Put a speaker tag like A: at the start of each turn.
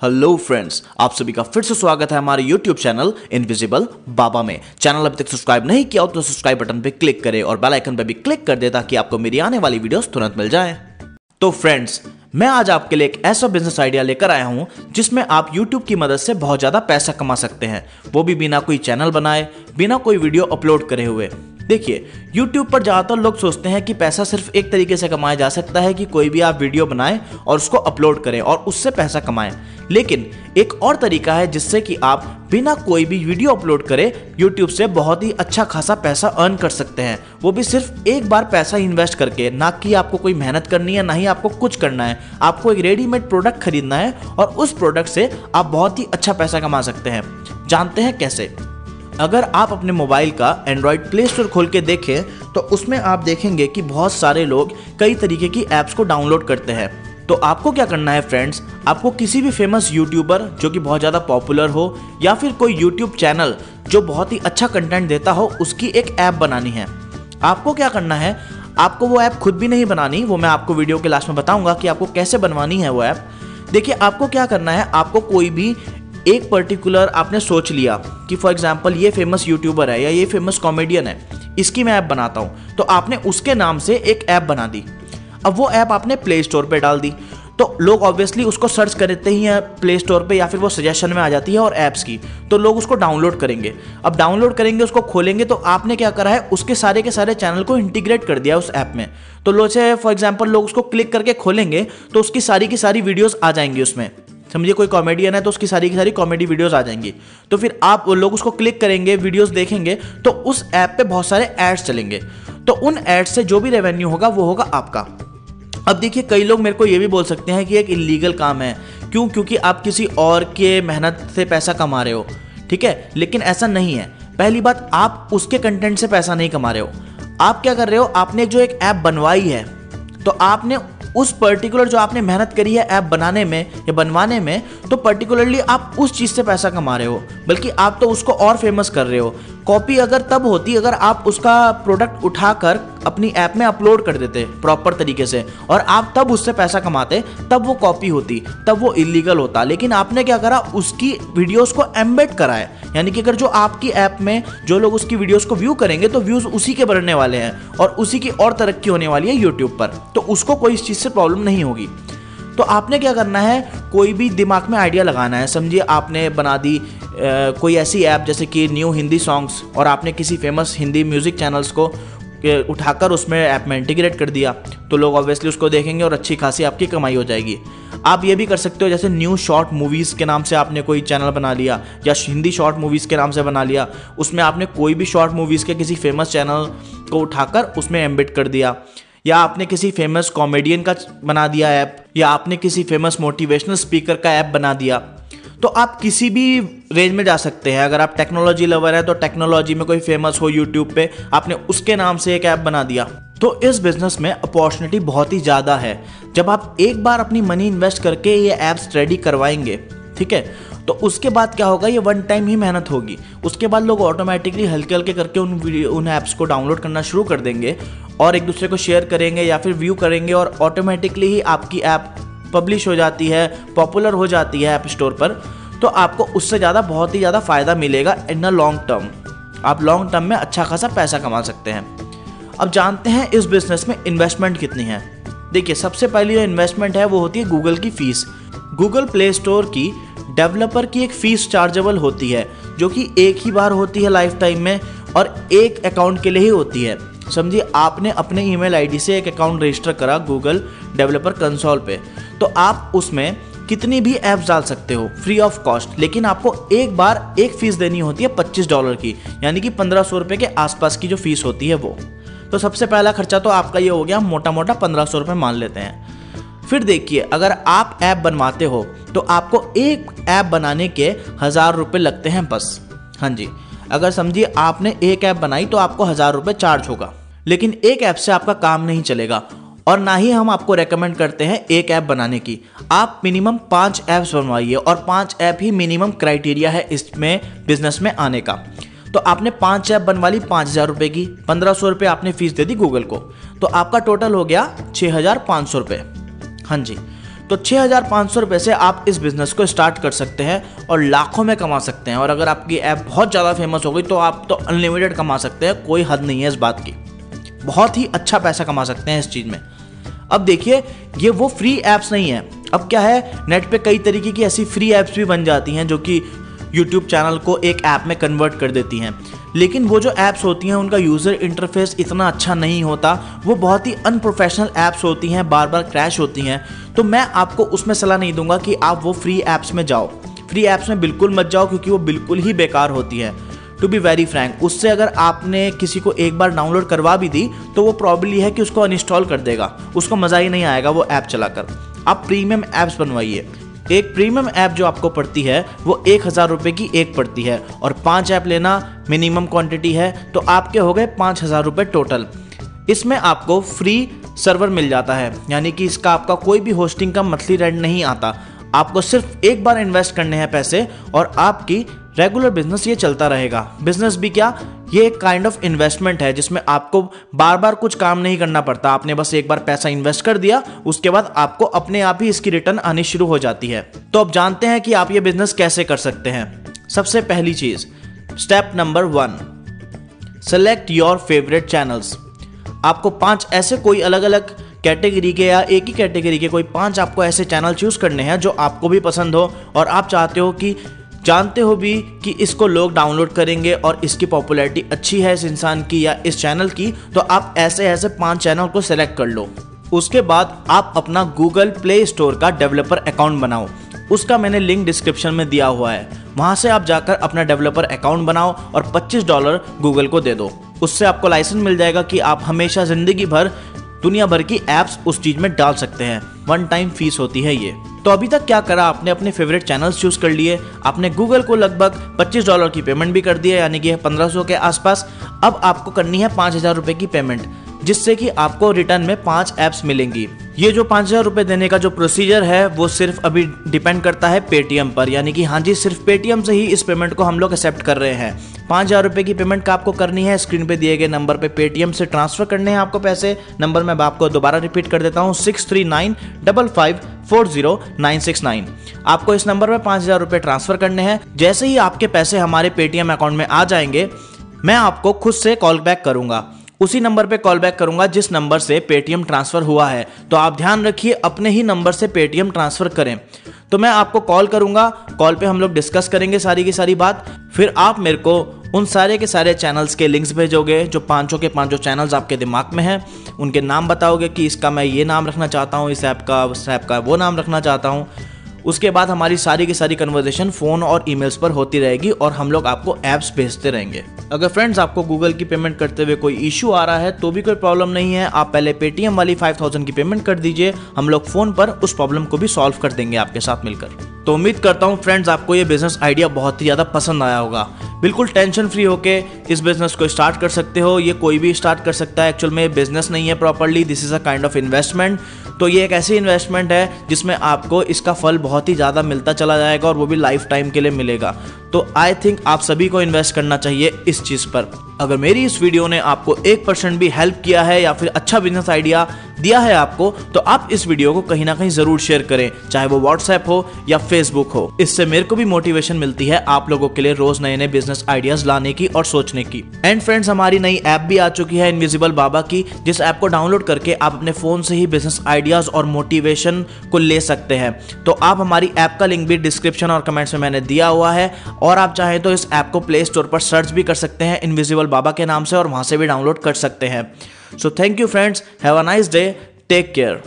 A: Hello friends आप सभी का फिर से स्वागत है हमारे YouTube चैनल इनविजिबल बाबा में। चैनल अभी तक सब्सक्राइब नहीं किया हो तो सब्सक्राइब बटन पे क्लिक करें और बेल आइकन पे भी क्लिक कर दे ताकि आपको मेरी आने वाली वीडियोस तुरंत मिल जाए। तो फ्रेंड्स मैं आज आपके लिए एक ऐसा बिज़नेस आइडिया लेकर आया हूँ, जिसमें आप YouTube की मदद से बहुत ज़्यादा पैसा कमा सकते हैं। वो भी बिना कोई चैनल बनाए, बिना कोई वीडियो अपलोड करे हुए। देखिए, YouTube पर ज़्यादातर लोग सोचते हैं कि पैसा सिर्फ़ एक तरीके से कमाया जा सकता है कि कोई भी आप वीडियो बनाएँ और उसको अपलोड करें और उससे पैसा कमाएँ। लेकिन एक और तरीका है जिससे कि आप बिना कोई भी वीडियो अपलोड करें YouTube से बहुत ही अच्छा खासा पैसा अर्न कर सकते हैं। वो भी सिर्फ़ एक बार पैसा इन्वेस्ट करके, ना कि आपको कोई मेहनत करनी है, ना ही आपको कुछ करना है। आपको एक रेडीमेड प्रोडक्ट खरीदना है और उस प्रोडक्ट से आप बहुत ही अच्छा पैसा कमा सकते हैं। जानते हैं कैसे? अगर आप अपने मोबाइल का एंड्रॉयड प्ले स्टोर खोल के देखें तो उसमें आप देखेंगे कि बहुत सारे लोग कई तरीके की ऐप्स को डाउनलोड करते हैं। तो आपको क्या करना है फ्रेंड्स आपको किसी भी फ़ेमस यूट्यूबर जो कि बहुत ज़्यादा पॉपुलर हो, या फिर कोई यूट्यूब चैनल जो बहुत ही अच्छा कंटेंट देता हो, उसकी एक ऐप बनानी है। आपको क्या करना है? आपको वो ऐप खुद भी नहीं बनानी, वो मैं आपको वीडियो के लास्ट में बताऊँगा कि आपको कैसे बनवानी है वो ऐप देखिए, आपको क्या करना है? आपको कोई भी एक पर्टिकुलर आपने सोच लिया कि फॉर एग्ज़ाम्पल ये फ़ेमस यूट्यूबर है या ये फ़ेमस कॉमेडियन है, इसकी मैं ऐप बनाता हूँ। तो आपने उसके नाम से एक ऐप बना दी। अब वो ऐप आपने प्ले स्टोर पर डाल दी। तो लोग ऑब्वियसली उसको सर्च करते ही हैं प्ले स्टोर पे या फिर वो सजेशन में आ जाती है और ऐप्स की। तो लोग उसको डाउनलोड करेंगे। अब डाउनलोड करेंगे, उसको खोलेंगे तो आपने क्या करा है? उसके सारे के सारे चैनल को इंटीग्रेट कर दिया उस ऐप में। तो लोग फॉर एग्ज़ाम्पल लोग उसको क्लिक करके खोलेंगे तो उसकी सारी की सारी वीडियोज़ आ जाएँगी उसमें। समझिए कोई कॉमेडियन है तो उसकी सारी की सारी कॉमेडी वीडियोस आ जाएँगी। तो फिर आप लोग उसको क्लिक करेंगे वीडियोस देखेंगे तो उस ऐप पे बहुत सारे एड्स चलेंगे। तो उन एड्स से जो भी रेवेन्यू होगा, वो होगा आपका। अब देखिए, कई लोग मेरे को ये भी बोल सकते हैं कि एक इलीगल काम है। क्यों? क्योंकि आप किसी और के मेहनत से पैसा कमा रहे हो, ठीक है? लेकिन ऐसा नहीं है। पहली बात, आप उसके कंटेंट से पैसा नहीं कमा रहे हो। आप क्या कर रहे हो? आपने जो एक ऐप बनवाई है तो आपने उस पर्टिकुलर जो आपने मेहनत करी है ऐप बनाने में या बनवाने में तो पर्टिकुलरली आप उस चीज़ से पैसा कमा रहे हो, बल्कि आप तो उसको और फ़ेमस कर रहे हो। कॉपी अगर तब होती, अगर आप उसका प्रोडक्ट उठाकर अपनी ऐप में अपलोड कर देते प्रॉपर तरीके से, और आप तब उससे पैसा कमाते, तब वो कॉपी होती, तब वो इलीगल होता। लेकिन आपने क्या करा, उसकी वीडियोस को एम्बेड करा है यानी कि अगर जो आपकी ऐप में जो लोग उसकी वीडियोस को व्यू करेंगे तो व्यूज़ उसी के बढ़ने वाले हैं, और उसी की और तरक्की होने वाली है यूट्यूब पर। तो उसको कोई इस चीज़ से प्रॉब्लम नहीं होगी। तो आपने क्या करना है, कोई भी दिमाग में आइडिया लगाना है। समझिए आपने बना दी कोई ऐसी ऐप जैसे कि न्यू हिंदी सॉन्ग्स और आपने किसी फ़ेमस हिंदी म्यूज़िक चैनल्स को उठाकर उसमें ऐप में इंटीग्रेट कर दिया तो लोग ऑब्वियसली उसको देखेंगे और अच्छी खासी आपकी कमाई हो जाएगी। आप ये भी कर सकते हो, जैसे न्यू शॉर्ट मूवीज़ के नाम से आपने कोई चैनल बना लिया, या हिंदी शॉर्ट मूवीज़ के नाम से बना लिया, उसमें आपने कोई भी शॉर्ट मूवीज़ के किसी फ़ेमस चैनल को उठाकर उसमें एम्बिट कर दिया। या आपने किसी फ़ेमस कॉमेडियन का बना दिया ऐप या आपने किसी फ़ेमस मोटिवेशनल स्पीकर का ऐप बना दिया। तो आप किसी भी रेंज में जा सकते हैं। अगर आप टेक्नोलॉजी लवर है तो टेक्नोलॉजी में कोई फ़ेमस हो यूट्यूब पे, आपने उसके नाम से एक ऐप बना दिया। तो इस बिज़नेस में अपॉर्चुनिटी बहुत ही ज़्यादा है। जब आप एक बार अपनी मनी इन्वेस्ट करके ये ऐप्स रेडी करवाएँगे, ठीक है? तो उसके बाद क्या होगा? ये वन टाइम ही मेहनत होगी। उसके बाद लोग ऑटोमेटिकली हल्के हल्के करके उन उन ऐप्स को डाउनलोड करना शुरू कर देंगे और एक दूसरे को शेयर करेंगे या फिर व्यू करेंगे और ऑटोमेटिकली ही आपकी ऐप पब्लिश हो जाती है पॉपुलर हो जाती है ऐप स्टोर पर तो आपको उससे ज़्यादा बहुत ही ज़्यादा फ़ायदा मिलेगा इन अ लॉन्ग टर्म आप लॉन्ग टर्म में अच्छा खासा पैसा कमा सकते हैं। अब जानते हैं इस बिज़नेस में इन्वेस्टमेंट कितनी है। देखिए, सबसे पहली जो इन्वेस्टमेंट है, वो होती है गूगल की फ़ीस गूगल प्ले स्टोर की डेवलपर की एक फ़ीस चार्जेबल होती है, जो कि एक ही बार होती है लाइफ टाइम में और एक अकाउंट के लिए ही होती है। समझिए, आपने अपने ईमेल आईडी से एक अकाउंट रजिस्टर करा गूगल डेवलपर कंसोल पे। तो आप उसमें कितनी भी ऐप्स डाल सकते हो फ्री ऑफ़ कॉस्ट लेकिन आपको एक बार एक फ़ीस देनी होती है पच्चीस डॉलर की, यानी कि पंद्रह सौ रुपये के आसपास की जो फ़ीस होती है वो। तो सबसे पहला खर्चा तो आपका ये हो गया मोटा मोटा पंद्रह सौ रुपये मान लेते हैं। फिर देखिए, अगर आप ऐप बनवाते हो तो आपको एक ऐप बनाने के हज़ार रुपये लगते हैं बस। हाँ जी। अगर समझिए, आपने एक ऐप बनाई तो आपको हज़ार रुपये चार्ज होगा। लेकिन एक ऐप से आपका काम नहीं चलेगा। और ना ही हम आपको रेकमेंड करते हैं एक ऐप बनाने की। आप मिनिमम पाँच ऐप्स बनवाइए और पाँच ऐप ही मिनिमम क्राइटेरिया है इसमें बिज़नेस में आने का। तो आपने पाँच ऐप बनवा ली, पाँच हज़ार रुपये की। पंद्रह सौ रुपये आपने फ़ीस दे दी गूगल को। तो आपका टोटल हो गया छः हज़ार पाँच सौ रुपये हाँ जी। तो छः हज़ार पाँच सौ रुपये से आप इस बिज़नेस को स्टार्ट कर सकते हैं और लाखों में कमा सकते हैं। और अगर आपकी ऐप बहुत ज़्यादा फ़ेमस हो गई तो आप तो अनलिमिटेड कमा सकते हैं। कोई हद नहीं है इस बात की। बहुत ही अच्छा पैसा कमा सकते हैं इस चीज़ में। अब देखिए, ये वो फ्री ऐप्स नहीं है। अब क्या है नेट पे कई तरीके की ऐसी फ्री ऐप्स भी बन जाती हैं जो कि यूट्यूब चैनल को एक ऐप में कन्वर्ट कर देती हैं। लेकिन वो जो ऐप्स होती हैं, उनका यूज़र इंटरफेस इतना अच्छा नहीं होता। वो बहुत ही अनप्रोफेशनल ऐप्स होती हैं बार बार क्रैश होती हैं। तो मैं आपको उसमें सलाह नहीं दूँगा कि आप वो फ्री ऐप्स में जाओ। फ्री ऐप्स में बिल्कुल मत जाओ, क्योंकि वो बिल्कुल ही बेकार होती है। टू बी वेरी फ्रैंक उससे अगर आपने किसी को एक बार डाउनलोड करवा भी दी तो वो प्रॉब्ली है कि उसको अनइंस्टॉल कर देगा। उसको मज़ा ही नहीं आएगा वो ऐप चलाकर। आप प्रीमियम ऐप्स बनवाइए। एक प्रीमियम ऐप जो आपको पड़ती है, वो एक हज़ार रुपये की एक पड़ती है। और पाँच ऐप लेना मिनिमम क्वांटिटी है तो आपके हो गए पाँच हज़ार रुपये टोटल इसमें आपको फ्री सर्वर मिल जाता है। यानी कि इसका आपका कोई भी होस्टिंग का मंथली रेंट नहीं आता। आपको सिर्फ़ एक बार इन्वेस्ट करने हैं पैसे, और आपकी रेगुलर बिज़नेस ये चलता रहेगा। बिज़नेस भी क्या? ये एक काइंड ऑफ़ इन्वेस्टमेंट है जिसमें आपको बार बार कुछ काम नहीं करना पड़ता। आपने बस एक बार पैसा इन्वेस्ट कर दिया, उसके बाद आपको अपने आप ही इसकी रिटर्न आनी शुरू हो जाती है। तो अब जानते हैं कि आप ये बिज़नेस कैसे कर सकते हैं। सबसे पहली चीज़ step number one select your favourite channels आपको पाँच ऐसे कोई अलग अलग कैटेगरी के या एक ही कैटेगरी के कोई पाँच आपको ऐसे चैनल चूज़ करने हैं जो आपको भी पसंद हो और आप चाहते हो कि जानते हो भी कि इसको लोग डाउनलोड करेंगे और इसकी पॉपुलैरिटी अच्छी है इस इंसान की या इस चैनल की तो आप ऐसे ऐसे पाँच चैनल को सेलेक्ट कर लो। उसके बाद आप अपना गूगल प्ले स्टोर का डेवलपर अकाउंट बनाओ। उसका मैंने लिंक डिस्क्रिप्शन में दिया हुआ है। वहाँ से आप जाकर अपना डेवलपर अकाउंट बनाओ और 25 डॉलर गूगल को दे दो। उससे आपको लाइसेंस मिल जाएगा कि आप हमेशा ज़िंदगी भर, दुनिया भर की एप्स उस चीज़ में डाल सकते हैं। वन टाइम फ़ीस होती है ये। तो अभी तक क्या करा? आपने अपने फेवरेट चैनल्स चूज़ कर लिए। आपने गूगल को लगभग 25 डॉलर की पेमेंट भी कर दी है, यानी कि 1500 के आसपास। अब आपको करनी है पाँच हज़ार रुपए की पेमेंट जिससे कि आपको रिटर्न में पाँच एप्स मिलेंगी। ये जो पाँच हज़ार रुपए देने का जो प्रोसीजर है, वो सिर्फ़ अभी डिपेंड करता है पेटीएम पर। यानी कि हाँ जी, सिर्फ़ पेटीएम से ही इस पेमेंट को हम लोग एक्सेप्ट कर रहे हैं। पाँच हज़ार रुपये की पेमेंट का आपको करनी है। स्क्रीन पे दिए गए नंबर पे पेटीएम से ट्रांसफ़र करने हैं आपको पैसे। नंबर मैं आपको दोबारा रिपीट कर देता हूँ। Six three nine double five four zero nine six nine आपको इस नंबर में पाँच हज़ार रुपये ट्रांसफ़र करने हैं। जैसे ही आपके पैसे हमारे पेटीएम अकाउंट में आ जाएँगे, मैं आपको खुद से कॉल बैक करूँगा। उसी नंबर पे कॉल बैक करूँगा जिस नंबर से पेटीएम ट्रांसफ़र हुआ है। तो आप ध्यान रखिए, अपने ही नंबर से पेटीएम ट्रांसफ़र करें। तो मैं आपको कॉल करूँगा। कॉल पे हम लोग डिस्कस करेंगे सारी की सारी बात। फिर आप मेरे को उन सारे के सारे चैनल्स के लिंक्स भेजोगे, जो पाँचों के पाँचों चैनल्स आपके दिमाग में हैं, उनके नाम बताओगे कि इसका मैं ये नाम रखना चाहता हूँ, इस ऐप का, उस ऐप का वो नाम रखना चाहता हूँ। उसके बाद हमारी सारी की सारी कन्वर्जेशन फ़ोन और ईमेल्स पर होती रहेगी और हम लोग आपको ऐप्स भेजते रहेंगे। अगर फ्रेंड्स आपको गूगल की पेमेंट करते हुए कोई इशू आ रहा है तो भी कोई प्रॉब्लम नहीं है। आप पहले पेटीएम वाली 5000 की पेमेंट कर दीजिए। हम लोग फ़ोन पर उस प्रॉब्लम को भी सॉल्व कर देंगे आपके साथ मिलकर। तो उम्मीद करता हूँ फ्रेंड्स आपको ये बिज़नेस आइडिया बहुत ही ज़्यादा पसंद आया होगा। बिल्कुल टेंशन फ्री होके इस बिज़नेस को स्टार्ट कर सकते हो। ये कोई भी स्टार्ट कर सकता है। एक्चुअल में बिज़नेस नहीं है properly this is a kind of investment तो ये एक ऐसी इन्वेस्टमेंट है जिसमें आपको इसका फल बहुत ही ज़्यादा मिलता चला जाएगा और वो भी लाइफ टाइम के लिए मिलेगा। तो आई थिंक आप सभी को इन्वेस्ट करना चाहिए इस चीज़ पर। अगर मेरी इस वीडियो ने आपको एक परसेंट भी हेल्प किया है या फिर अच्छा बिज़नेस आइडिया दिया है आपको तो आप इस वीडियो को कहीं ना कहीं ज़रूर शेयर करें, चाहे वो व्हाट्सएप हो या फेसबुक हो। इससे मेरे को भी मोटिवेशन मिलती है आप लोगों के लिए रोज नए नए बिज़नेस आइडियाज़ लाने की और सोचने की। एंड फ्रेंड्स हमारी नई ऐप भी आ चुकी है इनविजिबल बाबा की, जिस ऐप को डाउनलोड करके आप अपने फ़ोन से ही बिज़नेस आइडियाज़ और मोटिवेशन को ले सकते हैं। तो आप हमारी ऐप का लिंक भी डिस्क्रिप्शन और कमेंट्स में मैंने दिया हुआ है, और आप चाहे तो इस ऐप को प्ले स्टोर पर सर्च भी कर सकते हैं इनविजिबल बाबा के नाम से, और वहाँ से भी डाउनलोड कर सकते हैं। So thank you friends. Have a nice day. Take care.